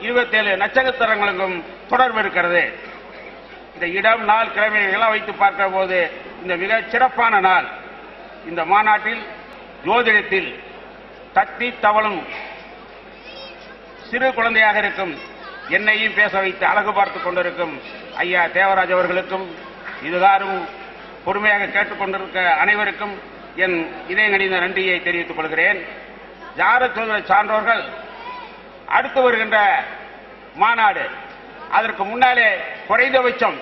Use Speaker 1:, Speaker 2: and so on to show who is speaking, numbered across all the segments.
Speaker 1: இருபத்தேழு நட்சத்திரங்களுக்கும் தொடர்பு இருக்கிறது. இந்த இடம் நாள் கிழமைகளாம் வைத்து பார்க்கிற போது இந்த மிக சிறப்பான நாள். இந்த மாநாட்டில் ஜோதிடத்தில் தத்தி தவளும் சிறு குழந்தையாக இருக்கும் என்னையும் பேச வைத்து அழகு பார்த்துக் கொண்டிருக்கும் ஐயா தேவராஜ் அவர்களுக்கும் இதுகாரும் பொறுமையாக கேட்டுக்கொண்டிருக்க அனைவருக்கும் என் இதயங்கணிந்த நன்றியை தெரிவித்துக் கொள்கிறேன். ஜார சான்றோர்கள் அடுத்து வருகின்ற மாநாடு. அதற்கு முன்னாலே குறைந்தபட்சம்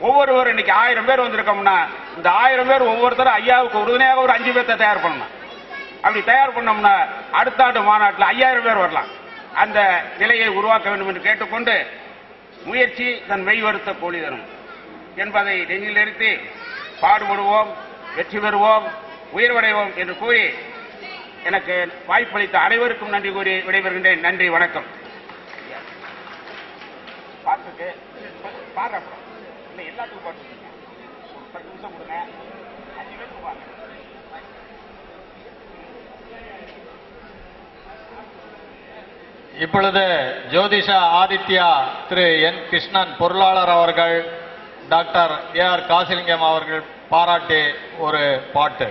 Speaker 1: ஒவ்வொருவரும் இன்னைக்கு ஆயிரம் பேர் வந்திருக்கோம்னா இந்த ஆயிரம் பேர் ஒவ்வொருத்தரும் ஐயாவுக்கு உறுதுணையாக ஒரு அஞ்சு பேர்த்த தயார் பண்ணணும். அப்படி தயார் பண்ணோம்னா அடுத்த ஆண்டு மாநாட்டில் ஐயாயிரம் பேர் வரலாம். அந்த நிலையை உருவாக்க வேண்டும் என்று கேட்டுக்கொண்டு முயற்சி தன் மெய்வருத்த கோழி கூலி தரும். என்பதை நெஞ்சில் நிறுத்தி பாடுபடுவோம் வெற்றி பெறுவோம் உயர்வடைவோம் என்று கூறி எனக்கு வாய்ப்பளித்த அனைவருக்கும் நன்றி கூறி விடைபெறுகின்றேன். நன்றி வணக்கம். பாட்டுக்கு பாடுற இல்லை எல்லாத்துக்கும் பாட்டு பத்து நிமிஷம் கொடுங்க. அஞ்சு பேருக்கு பாருங்க
Speaker 2: இப்பொழுது ஜோதிஷா ஆதித்யா திரு என். கிருஷ்ணன் பொருளாளர் அவர்கள் டாக்டர் ஏ. ஆர். காசிலிங்கம் அவர்கள் பாராட்டி ஒரு பாட்டு.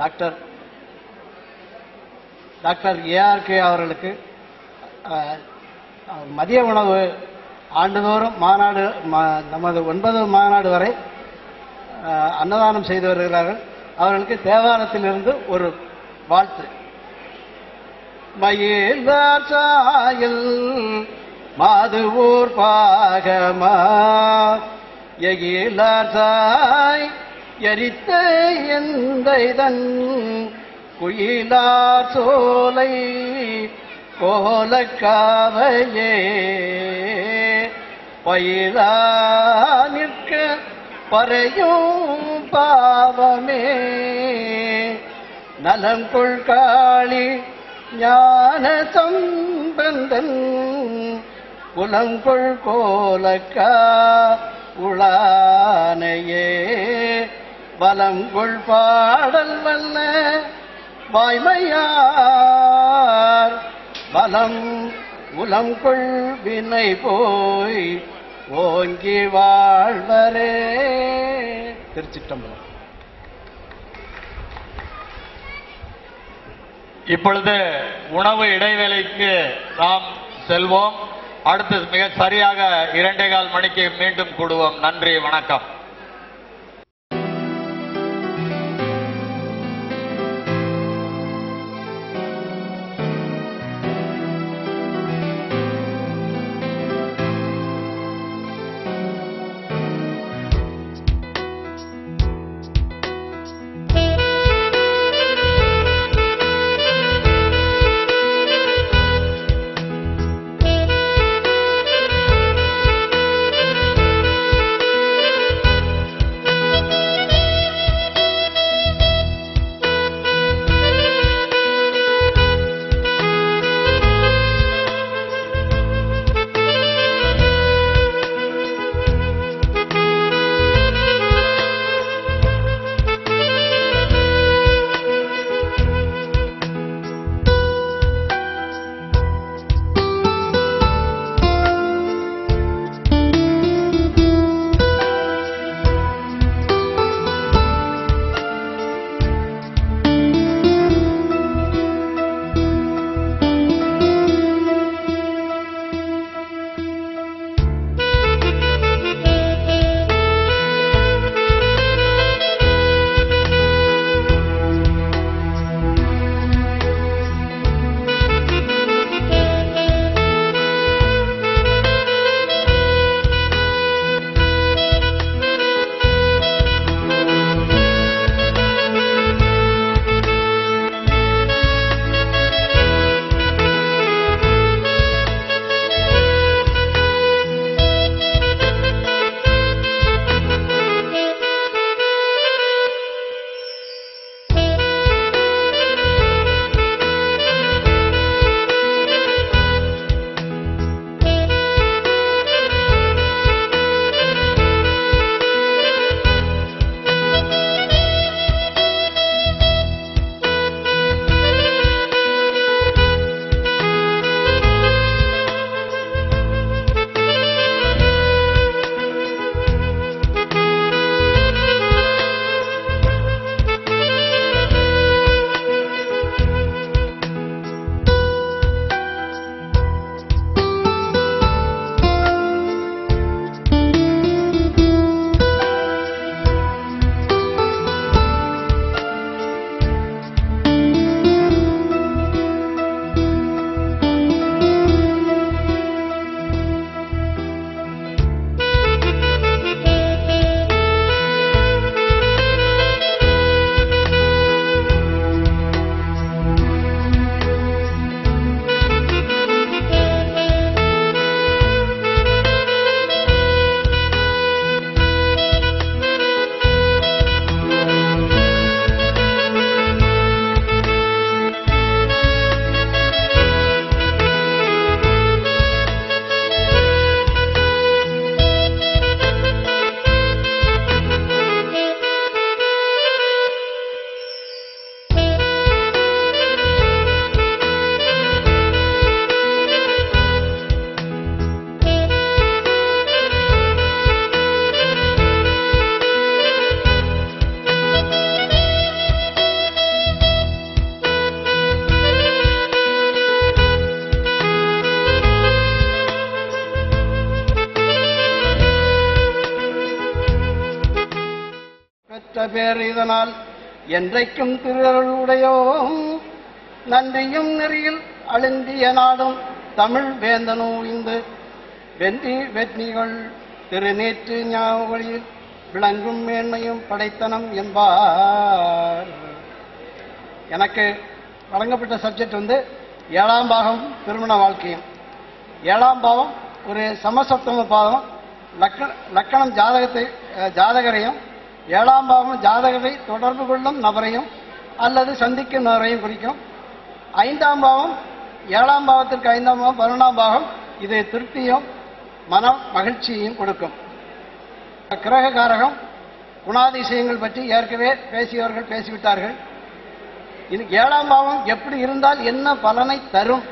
Speaker 3: டாக்டர் டாக்டர் ஏஆர்கே அவர்களுக்கு மதிய உணவு ஆண்டுதோறும் மாநாடு நமது ஒன்பது மாநாடு வரை அன்னதானம் செய்து வருகிறார்கள். அவர்களுக்கு தேவாலயத்திலிருந்து ஒரு வாழ்த்து. மயிலார் சாயல் மாதுவூர் பாகமா எகிலார் சாய் எரித்த எந்த இதன் குயிலார் சோலை கோலக்காவையே. பயிலா நிற்க பறையும் பாவமே. நலம் கொள்காளி ஞான சம்பந்தன். குலங்கொள் கோலக்கா உளானையே. வலங்குள் பாடல் வல்ல வாய்மையார். வலம் உலங்குள் வினை போய் ஓங்கி வாழ்வரே. திருச்சிட்டம்பலம்
Speaker 2: இப்பொழுது உணவு இடைவேளைக்கு நாம் செல்வோம். அடுத்து மிக சரியாக இரண்டே கால் மணிக்கு மீண்டும் கூடுவோம். நன்றி வணக்கம்.
Speaker 3: பேர் இதனால் என்றைக்கும் திருவருளுடையோம். நன்றியும் நெறியில் அழுந்திய நாடும் தமிழ் வேந்தனும் இந்த. வென்றி வெற்றிகள் திருநேற்று ஞாபகளில் விளங்கும் மேன்மையும் படைத்தனம் என்பார். எனக்கு வழங்கப்பட்ட சப்ஜெக்ட் வந்து ஏழாம் பாகம் திருமண வாழ்க்கையும். ஏழாம் பாவம் ஒரு சமசப்தம பாதம் லக்க லக்கணம் ஜாதகத்தை ஜாதகரையும் ஏழாம் பாவம் ஜாதகரை தொடர்பு கொள்ளும் நபரையும் அல்லது சந்திக்கும் நபரையும் குறிக்கும். ஐந்தாம் பாவம் ஏழாம் பாவத்திற்கு ஐந்தாம் பாவம் பதினொன்றாம் பாவம் இது திருப்தியும் மனம் மகிழ்ச்சியையும் கொடுக்கும். கிரக காரகம் குணாதிசயங்கள் பற்றி ஏற்கனவே பேசியவர்கள் பேசிவிட்டார்கள். இது ஏழாம் பாவம் எப்படி இருந்தால் என்ன பலனை தரும்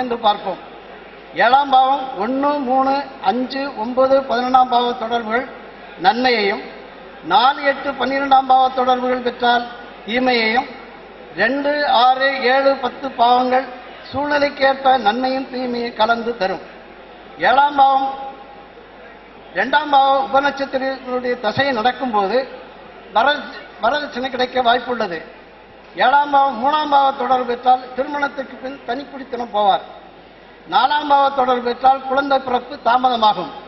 Speaker 3: என்று பார்ப்போம். ஏழாம் பாவம் ஒன்று மூணு அஞ்சு ஒன்பது பதினொன்றாம் பாவ தொடர்புகள் நன்மையையும் நாலு எட்டு பன்னிரெண்டாம் பாவ தொடர்புகள் பெற்றால் தீமையையும் ரெண்டு ஆறு ஏழு பத்து பாவங்கள் சூழ்நிலைக்கேற்ப நன்மையும் தீமையும் கலந்து தரும். ஏழாம் பாவம் இரண்டாம் பாவ உபநட்சத்திரங்களுடைய தசையை நடக்கும்போது வர வரதட்சணை கிடைக்க வாய்ப்புள்ளது. ஏழாம் பாவம் மூணாம் பாவ தொடர்பு பெற்றால் திருமணத்துக்கு பின் தனிக்குடித்தனம் போவார். நாலாம் பாவ தொடர்பு பெற்றால் குழந்தை பிறப்பு தாமதமாகும்.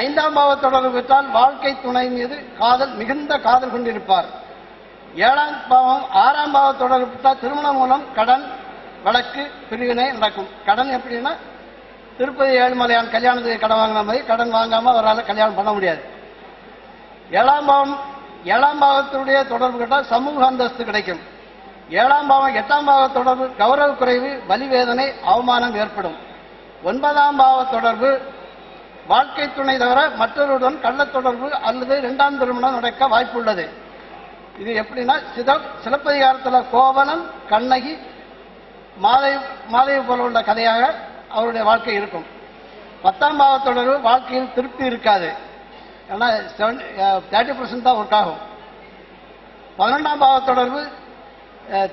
Speaker 3: ஐந்தாம் பாவ தொடர்பு பெற்றால் வாழ்க்கை துணை மீது காதல் மிகுந்த காதல் கொண்டிருப்பார். ஏழாம் பாவம் ஆறாம் பாவ தொடர்பு பெற்றால் திருமணம் மூலம் கடன் வழக்கு பிரிவினை நடக்கும். கடன் எப்படின்னா திருப்பதி ஏழுமலையான் கல்யாணத்துக்கு கடன் வாங்கின மாதிரி கடன் வாங்காமல் அவரால் கல்யாணம் பண்ண முடியாது. ஏழாம் பாவம் ஏழாம் பாவத்தினுடைய தொடர்பு கேட்டால் சமூக அந்தஸ்து கிடைக்கும். ஏழாம் பாவம் எட்டாம் பாவ தொடர்பு கௌரவ குறைவு வலிவேதனை அவமானம் ஏற்படும். ஒன்பதாம் பாவ தொடர்பு வாழ்க்கை துணை தவிர மற்றவருடன் கள்ளத் தொடர்பு அல்லது இரண்டாம் திருமணம் நடக்க வாய்ப்புள்ளது. இது எப்படின்னா சித சிலப்பதிகாரத்தில் கோவலன் கண்ணகி மாலை மாலை போல உள்ள கதையாக அவருடைய வாழ்க்கை இருக்கும். பத்தாம் பாவ தொடர்பு வாழ்க்கையில் திருப்தி இருக்காது. ஏன்னா செவன் தேர்ட்டி பர்சன்ட் தான் ஒர்க் ஆகும். பதினொன்றாம் பாவ தொடர்பு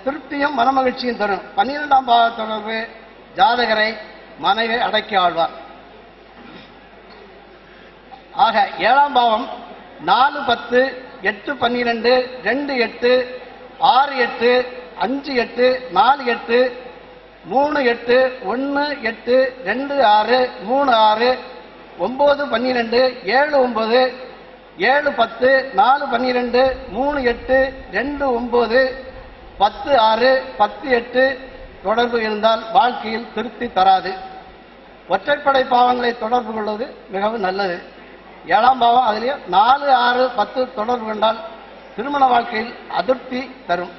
Speaker 3: திருப்தியும் மனமகிழ்ச்சியும் தரும். பன்னிரெண்டாம் பாவ தொடர்பு ஜாதகரை மனைவி அடக்கி ஆழ்வார். ஆக ஏழாம் பாவம் நாலு பத்து எட்டு பன்னிரெண்டு ரெண்டு எட்டு ஆறு எட்டு அஞ்சு எட்டு நாலு எட்டு மூணு எட்டு ஒன்று எட்டு ரெண்டு ஆறு மூணு ஆறு ஒம்பது பன்னிரெண்டு ஏழு ஒம்பது ஏழு பத்து நாலு பன்னிரெண்டு மூணு எட்டு ரெண்டு ஒம்பது பத்து ஆறு பத்து எட்டு தொடர்பு இருந்தால் வாழ்க்கையில் திருப்தி தராது. ஒற்றைப்படை பாவங்களை தொடர்பு கொள்வது மிகவும் நல்லது. ஏழாம் பாவம் அதிலேயே நாலு ஆறு பத்து தொடர்பு கொண்டால் திருமண வாழ்க்கையில் அதிருப்தி தரும்.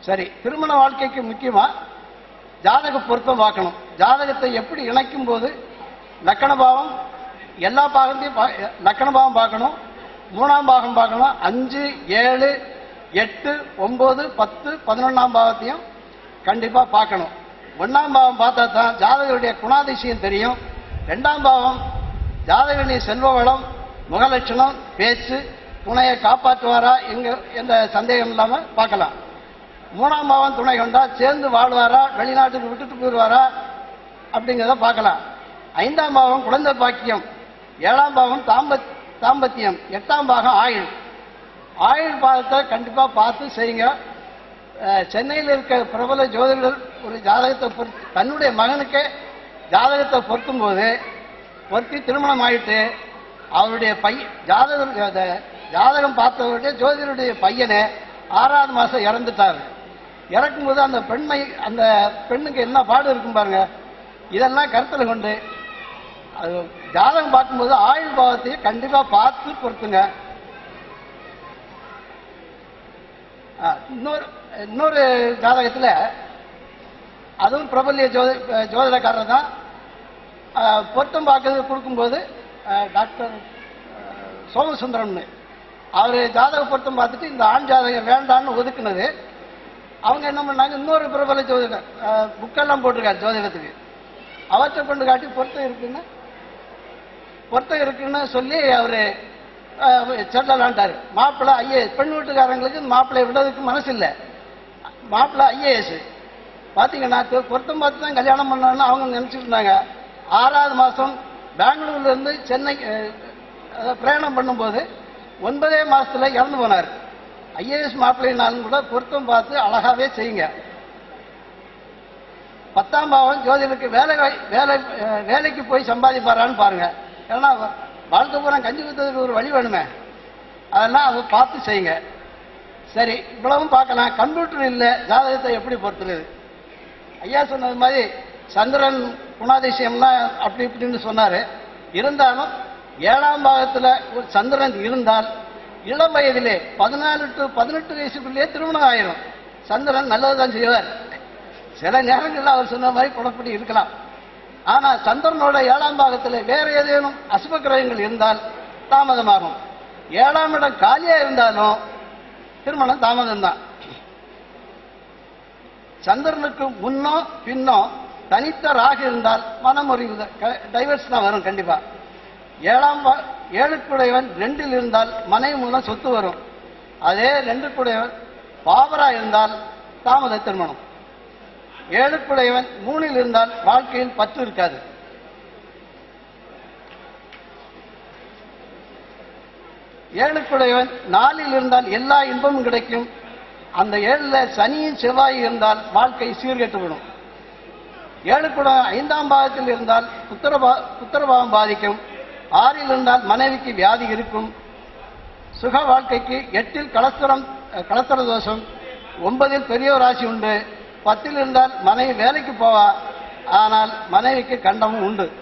Speaker 3: சரி திருமண வாழ்க்கைக்கு முக்கியமா ஜாதக பொருத்தம் பார்க்கணும். ஜாதகத்தை எப்படி இணைக்கும் போது லக்கண பாவம் எல்லா பாகத்தையும் பா- லக்கண பாவம் பார்க்கணும். மூணாம் பாகம் பார்க்கணும் அஞ்சு ஏழு எட்டு ஒன்பது பத்து பதினொன்றாம் பாவத்தையும் கண்டிப்பாக பார்க்கணும். ஒன்றாம் பாவம் பார்த்தா தான் ஜாதகருடைய குணாதிசயம் தெரியும். ரெண்டாம் பாவம் ஜாதகனுடைய செல்வ வளம் முகலட்சணம் பேச்சு துணையை காப்பாற்றுவாரா எங்க என்ற சந்தேகம் இல்லாமல் பார்க்கலாம். மூணாம் பாவம் துணை கொண்டா சேர்ந்து வாழ்வாரா வெளிநாட்டுக்கு விட்டுட்டு போயிடுவாரா அப்படிங்கிறத பார்க்கலாம். ஐந்தாம் பாவம் குழந்தை பாக்கியம் ஏழாம் பாவம் தாம்பத் தாம்பத்தியம் எட்டாம் பாகம் ஆயுள். ஆயுள் பாகத்தை கண்டிப்பாக பார்த்து செய்யுங்க. சென்னையில் இருக்க பிரபல ஜோதிடர் ஒரு ஜாதகத்தை பொருத்தி தன்னுடைய மகனுக்கே ஜாதகத்தை பொருத்தும் போது ஒருத்தி திருமணம் ஆயிட்டு அவருடைய பையன் ஜாதகம் ஜாதகம் பார்த்தவருடைய ஜோதிடருடைய பையனை ஆறாவது மாதம் இறந்துட்டாரு. இறக்கும்போது அந்த பெண்மை அந்த பெண்ணுக்கு என்ன பாடு இருக்கும் பாருங்க. இதெல்லாம் கருத்தில் கொண்டு அது ஜாதகம் பார்க்கும்போது ஆயுள் பாவத்தையும் கண்டிப்பாக பார்த்து பொறுத்துங்க. இன்னொரு இன்னொரு ஜாதகத்தில் அதுவும் பிரபல்ய ஜோதி ஜோதிடக்காரர் தான். பொருத்தம் பார்க்கறது கொடுக்கும்போது டாக்டர் சோமசுந்தரம்னு. அவர் ஜாதக பொருத்தம் பார்த்துட்டு இந்த ஆண் ஜாதகம் வேண்டான்னு ஒதுக்குனது. அவங்க என்ன பண்ணாங்க இன்னொரு பிரபல ஜோதிடர் புக்கெல்லாம் போட்டிருக்காரு ஜோதிடத்துக்கு. அவற்றை கொண்டு காட்டி பொருத்தம் இருக்குன்னு பொருத்தம் இருக்குன்னு சொல்லி அவர் செல்லலான்ட்டாரு. மாப்பிள்ளை ஐஏஎஸ் பெண் வீட்டுக்காரங்களுக்கு மாப்பிள்ளை விடுறதுக்கு மனசு இல்லை. மாப்பிள்ளை ஐஏஎஸ் பார்த்தீங்கன்னா பொருத்தம் பார்த்து தான் கல்யாணம் பண்ணான்னு அவங்க நினச்சிட்டு இருந்தாங்க. ஆறாவது மாதம் பெங்களூர்லேருந்து சென்னை பிரயாணம் பண்ணும்போது ஒன்பதே மாதத்தில் இறந்து போனார். ஐஏஎஸ் மாப்பிள்ளைனாலும் கூட பொருத்தம் பார்த்து அழகாகவே செய்யுங்க. பத்தாம் பாவம் ஜோதிடருக்கு வேலை வேலை வேலைக்கு போய் சம்பாதிப்பாரான்னு பாருங்க. ஏன்னா வாழ்க்கை பூரா கஞ்சி குத்துறதுக்கு ஒரு வழி வேணுமே. அதெல்லாம் அதை பார்த்து செய்யுங்க. சரி இவ்வளவும் பார்க்கலாம். கம்ப்யூட்டர் இல்லை ஜாதகத்தை எப்படி பொறுத்துறது? ஐயா சொன்னது மாதிரி சந்திரன் குணாதிசயம்னா அப்படி இப்படின்னு சொன்னாரு. இருந்தாலும் ஏழாம் பாகத்துல ஒரு சந்திரன் இருந்தால் இளம் வயதிலே பதினாலு டு பதினெட்டு வயசுக்குள்ளேயே திருமணம் ஆயிரும். சந்திரன் நல்லதுதான் செய்வார். சில நேரங்களில் அவர் சொன்ன மாதிரி குணப்படி இருக்கலாம். ஆனா சந்திரனோட ஏழாம் பாகத்தில் வேற ஏதேனும் அசுப கிரகங்கள் இருந்தால் தாமதமாகும். ஏழாம் இடம் காலியா இருந்தாலும் திருமணம் தாமதம் தான் சந்திரனுக்கு முன்னோ பின்னோ தனித்த ராகு இருந்தால் மனமுறிவு டைவர்ஸ் தான் வரும் கண்டிப்பா. ஏழாம் ஏழுக்குடையவன் ரெண்டில் இருந்தால் மனைவி மூலம் சொத்து வரும். அதே ரெண்டுக்குடையவன் பாவரா இருந்தால் தாமத திருமணம் ஏழுக்குடையவன் மூணில் இருந்தால் வாழ்க்கையில் பற்று இருக்காது. ஏழுக்குடையவன் நாலில் இருந்தால் எல்லா இன்பமும் கிடைக்கும். அந்த ஏழுல சனியும் செவ்வாய் இருந்தால் வாழ்க்கை ஏழு கூட ஐந்தாம் பாகத்தில் இருந்தால் புத்திரபா புத்திரபாவம் பாதிக்கும். ஆறில் இருந்தால் மனைவிக்கு வியாதி இருக்கும். சுக வாழ்க்கைக்கு எட்டில் கலஸ்தரம் கலஸ்தர தோஷம். ஒன்பதில் பெரிய ராசி உண்டு. பத்தில் இருந்தால் மனைவி வேலைக்கு போவா. ஆனால் மனைவிக்கு கண்டமும் உண்டு.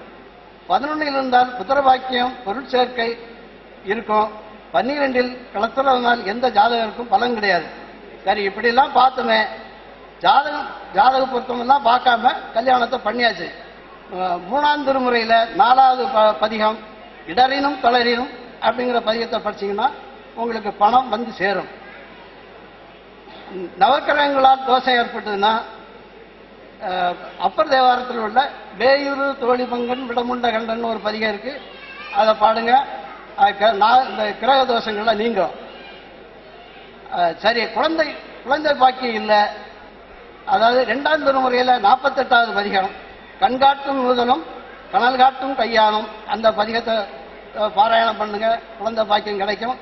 Speaker 3: பதினொன்னில் இருந்தால் புத்திரபாக்கியம் பொருள் சேர்க்கை இருக்கும். பன்னிரெண்டில் கலத்துறதுனால் எந்த ஜாதகருக்கும் பலன் கிடையாது. சரி இப்படிலாம் பார்த்துமே. ஜாதகம் ஜாதக பொருத்தம் பார்க்காம கல்யாணத்தை பண்ணியாச்சு. மூணாம் திருமுறையில் நாலாவது ப- பதிகம் இடரினும் தளரினும் அப்படிங்கிற பதிகத்தை படிச்சீங்கன்னா உங்களுக்கு பணம் வந்து சேரும். நவக்கிரகங்களால் தோஷம் ஏற்பட்டதுன்னா அப்பர் தேவாரத்தில் உள்ள வேயுரு தோழிபங்கன் விடமுண்ட கண்டன் ஒரு பதிகம் இருக்கு. அதை பாடுங்க. அது க- இந்த கிரக தோஷங்கள்லாம் நீங்கும். சரி குழந்தை குழந்தை பாக்கியம் இல்லை. அதாவது இரண்டாம் திருமுறையில நாற்பத்தெட்டாவது பதிகம் கண்காட்டும் நூதனும் கனல் காட்டும் கையாளும் அந்த பதிகத்தை பாராயணம் பண்ணுங்க குழந்தை பாக்கியம் கிடைக்கும்.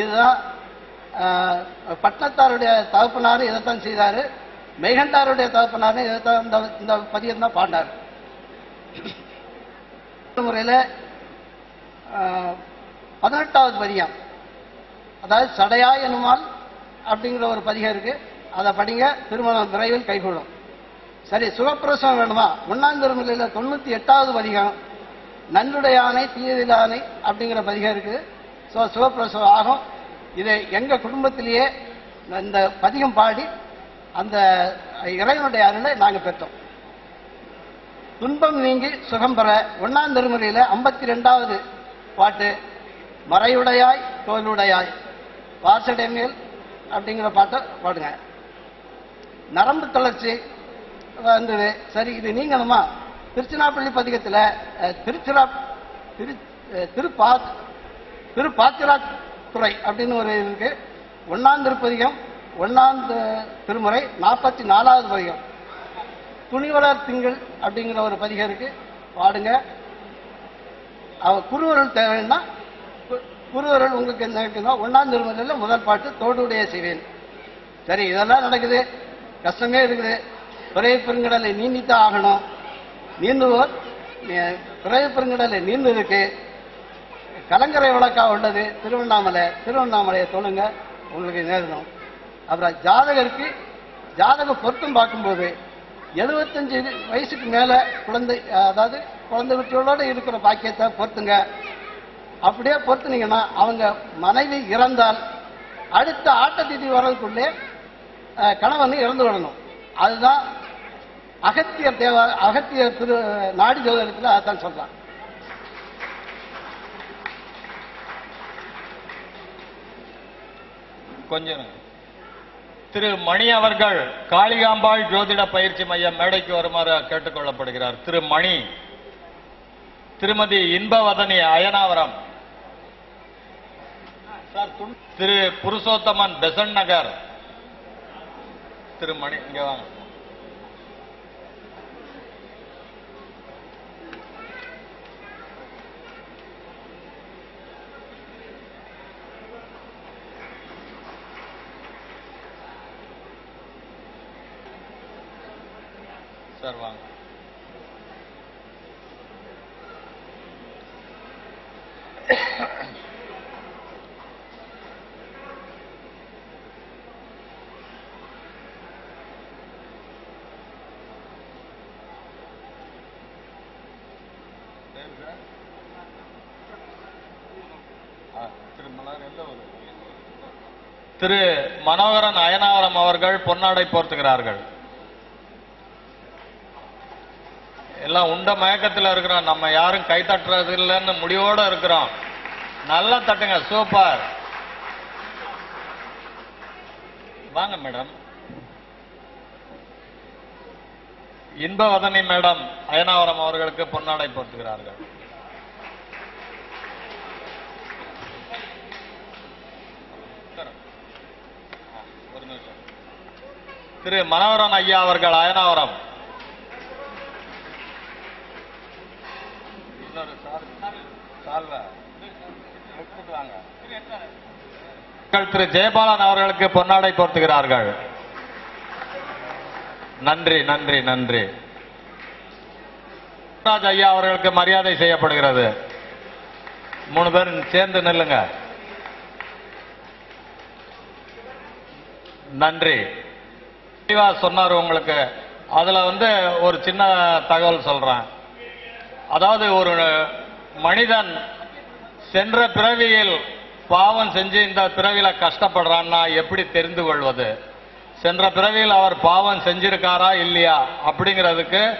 Speaker 3: இதுதான் பட்டத்தாருடைய பட்னத்தாருடைய தகப்பனார் இதைத்தான் செய்தார். மெய்கண்டாருடைய தகப்பனார் இதைத்தான் இந்த இந்த பதிகம் தான் பாண்டார் முறையில் பதினெட்டாவது பதிகம். அதாவது சடையா எனுமால் அப்படிங்கிற ஒரு பதிகம் இருக்குது அதை படிங்க திருமணம் விரைவில் கைகூடும். சரி சுகப்பிரசவம் வேணுமா? ஒன்னாம் திருமலையில தொண்ணூத்தி எட்டாவது பதிகம் நன்றுடையானை தீயதிலானை அப்படிங்கிற பதிகம் இருக்கு. ஸோ சுகப்பிரசவம் ஆகும். இதை எங்க குடும்பத்திலேயே இந்த பதிகம் பாடி அந்த இறைவனுடைய அருளை நாங்கள் பெற்றோம். துன்பம் நீங்கி சுகம் பெற ஒன்னாம் திருமுறையில் ஐம்பத்தி ரெண்டாவது பாட்டு மறையுடையாய் தோலுடையாய் வாசடைமேல் அப்படிங்கிற பாட்டை பாடுங்க. நரம்பு தளர்ச்சி வந்தது. சரி இது நீங்கணுமா? திருச்சினாப்பள்ளி பதிகத்தில் திருச்சிரா திரு திருப்பா திருப்பாத்திராத்துறை அப்படின்னு ஒரு இருக்கு. ஒன்னாம் திருப்பதிகம் ஒன்னாம் திருமுறை நாற்பத்தி நாலாவது பதிகம். துணிவளர் திங்கள் அப்படிங்கிற ஒரு பதிகம் இருக்கு. பாடுங்க. அவ குருவருள் தேவைன்னா குருவருள் உங்களுக்கு என்ன இருக்குன்னா ஒன்னாம் திருமுறையில் முதல் பாட்டு தோடுடைய செய்வேன் சரி இதெல்லாம் நடக்குது. கஷ்டமே இருக்குது. பிறைய பெருங்கடலை நீந்தித்தான் ஆகணும். நீந்துவோர் பிறைய பெருங்கடலை நீந்து இருக்கு கலங்கரை விளக்கா உள்ளது. திருவண்ணாமலை திருவண்ணாமலையை சொல்லுங்க உங்களுக்கு நேரணும் அப்புறம் ஜாதகருக்கு ஜாதக பொருத்தம் பார்க்கும்போது எழுபத்தஞ்சு வயசுக்கு மேல குழந்தை அதாவது குழந்தை குட்டிகளோட இருக்கிற பாக்கியத்தை பொறுத்துங்க அப்படியே பொறுத்துனீங்கன்னா அவங்க மனைவி இறந்தால் அடுத்த ஆட்டத்திதி வர்றதுக்குள்ளே கணவன் இறந்து விடணும். அதுதான் அகத்தியர் தேவ அகத்தியர் திரு நாடி ஜோதிடத்தில் அதான் சொல்றான்
Speaker 2: கொஞ்சம். திரு மணி அவர்கள் காளிகாம்பாள் ஜோதிட பயிற்சி மையம் மேடைக்கு வருமாறு கேட்டுக்கொள்ளப்படுகிறார். திரு மணி திருமதி இன்பவதனி அயனாவரம். திரு புருஷோத்தமன் பெசன் நகர். திரு மணி இங்கே வாங்க. சார் வாங்க. திரு மனோகரன் அயனாவரம் அவர்கள் பொன்னாடை போர்த்துகிறார்கள். எல்லாம் உண்ட மயக்கத்தில் இருக்கிறோம். நம்ம யாரும் கை தட்டுறது இல்லைன்னு முடிவோட இருக்கிறோம். நல்லா தட்டுங்க சூப்பர். வாங்க மேடம். இன்பவதனி மேடம் அயனாவரம் அவர்களுக்கு பொன்னாடை போர்த்துகிறார்கள். திரு மனோரன் ஐயா அவர்கள் அயனாவரம். திரு ஜெயபாலன் அவர்களுக்கு பொன்னாடை போர்த்துகிறார்கள். நன்றி நன்றி நன்றி. ஐயா அவர்களுக்கு மரியாதை செய்யப்படுகிறது. மூணு பேர் சேர்ந்து நில்லுங்க. நன்றி. தெளிவாக சொன்னார் உங்களுக்கு. அதில் வந்து ஒரு சின்ன தகவல் சொல்கிறேன் அதாவது ஒரு மனிதன் சென்ற பிறவியில் பாவம் செஞ்சு இந்த பிறவியில் கஷ்டப்படுறான்னா எப்படி தெரிந்து கொள்வது? சென்ற பிறவியில் அவர் பாவம் செஞ்சிருக்காரா இல்லையா அப்படிங்கிறதுக்கு